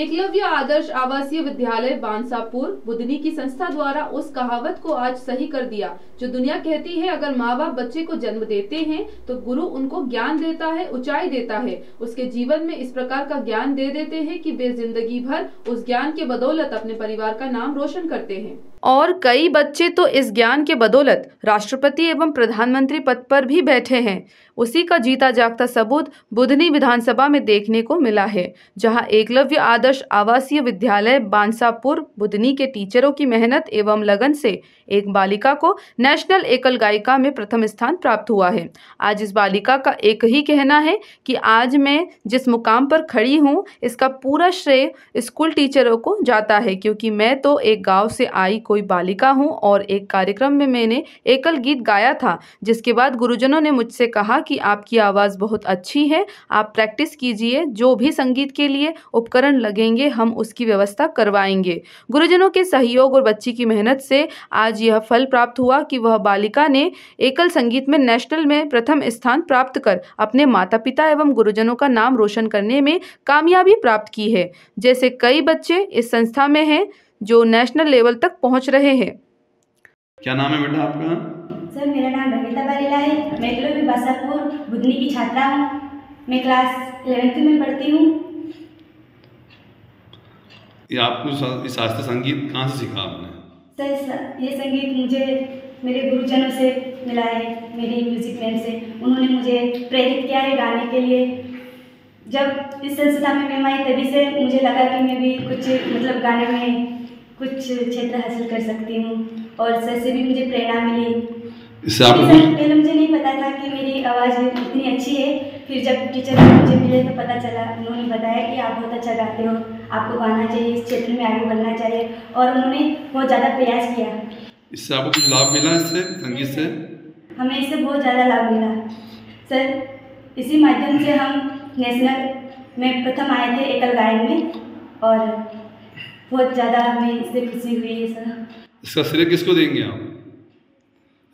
एकलव्य आदर्श आवासीय विद्यालय बांसापुर बुधनी की संस्था द्वारा उस कहावत को आज सही कर दिया, जो दुनिया कहती है, अगर माँ बाप बच्चे को जन्म देते हैं तो गुरु उनको ज्ञान देता है, ऊंचाई देता है। उसके जीवन में इस प्रकार का ज्ञान दे देते हैं कि वे ज़िंदगी भर उस ज्ञान के बदौलत अपने परिवार का नाम रोशन करते हैं। और कई बच्चे तो इस ज्ञान के बदौलत राष्ट्रपति एवं प्रधानमंत्री पद पर भी बैठे हैं। उसी का जीता जागता सबूत बुधनी विधानसभा में देखने को मिला है, जहाँ एकलव्य आदर्श आवासीय विद्यालय बांसापुर, बुधनी के टीचरों की मेहनत एवं लगन से एक बालिका को नेशनल एकल गायिका में प्रथम स्थान प्राप्त हुआ है। आज इस बालिका का एक ही कहना है कि आज मैं जिस मुकाम पर खड़ी हूँ, इसका पूरा श्रेय स्कूल टीचरों को जाता है, क्योंकि मैं तो एक गाँव से आई कोई बालिका हूँ और एक कार्यक्रम में मैंने एकल गीत गाया था, जिसके बाद गुरुजनों ने मुझसे कहा कि आपकी आवाज़ बहुत अच्छी है, आप प्रैक्टिस कीजिए, जो भी संगीत के लिए उपकरण लगेंगे हम उसकी व्यवस्था करवाएँगे। गुरुजनों के सहयोग और बच्ची की मेहनत से आज यह फल प्राप्त हुआ कि वह बालिका ने एकल संगीत में नेशनल में प्रथम स्थान प्राप्त कर अपने माता पिता एवं गुरुजनों का नाम रोशन करने में कामयाबी प्राप्त की है। जैसे कई बच्चे इस संस्था में हैं जो नेशनल लेवल तक पहुँच रहे हैं। क्या नाम है बेटा आपका? सर मेरा नाम नमिता बारेला है। मैं बासापुर बुधनी की छात्रा हूँ। मैं क्लास इलेवेंथ में पढ़ती हूँ। ये आपको ये शास्त्रीय संगीत कहाँ से सीखा आपने? सर ये संगीत मुझे मेरे गुरुजनों से मिला है मेरी म्यूज़िक मैम से। उन्होंने मुझे प्रेरित किया है गाने के लिए। जब इस संस्था में मैं आई तभी से मुझे लगा कि मैं भी कुछ मतलब गाने में कुछ क्षेत्र हासिल कर सकती हूँ और सर से भी मुझे प्रेरणा मिली। इससे आपको पहले मुझे पता था कि मेरी आवाज़ इतनी अच्छी है। फिर जब टीचर मुझे मिले तो पता चला उन्होंने बताया कि आप बहुत अच्छा गाते हो आपको गाना चाहिए इस क्षेत्र में आगे बढ़ना चाहिए। और उन्होंने बहुत ज़्यादा प्रयास किया। इससे आपको कुछ लाभ मिला इससे संगीत से? हमें इससे बहुत ज़्यादा लाभ मिला। सर इसी माध्यम से हम नेशनल में प्रथम आए थे एकल गायन में और बहुत ज़्यादा हमें इससे खुशी हुई है सर। इसका श्रेय किसको देंगे आप?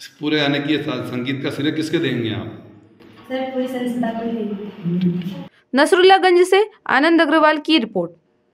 पूरे यानी कि संगीत का श्रेय किसके देंगे आप? सर पूरी संस्था को नसरुल्लागंज से आनंद अग्रवाल की रिपोर्ट।